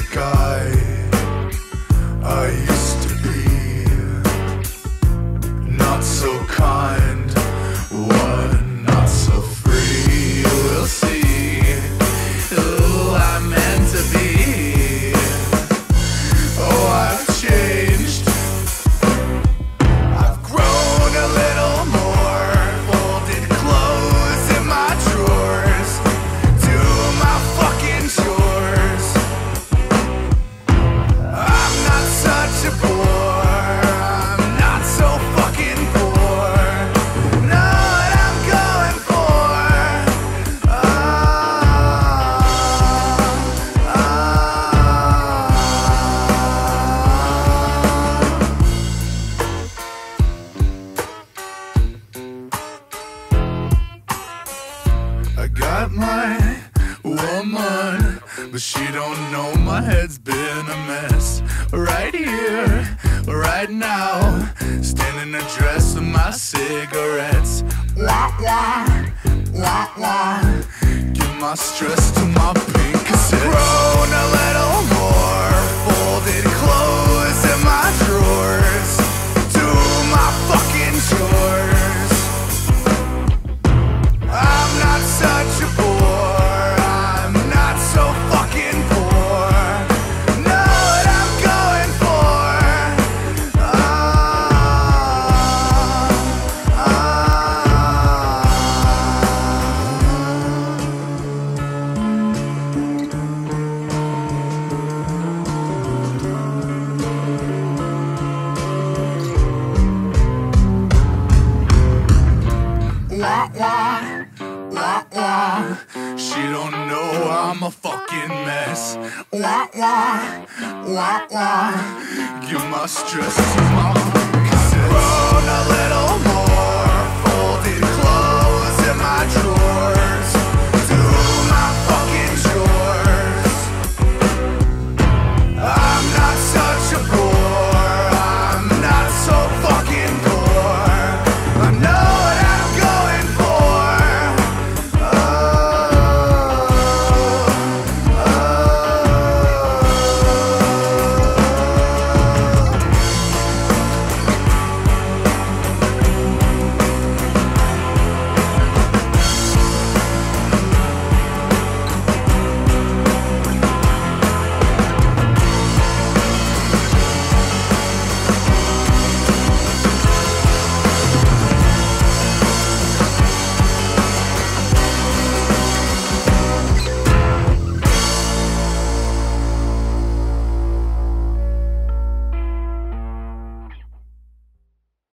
the guy I used to be. Not so kind. I got my woman, but she don't know my head's been a mess. Right here, right now, standing to dress with my cigarettes. Wah wah, wah wah. Give my stress to my pink. Wah, wah wah. She don't know I'm a fucking mess. Wah, wah wah. Give my stress to my. Grown a little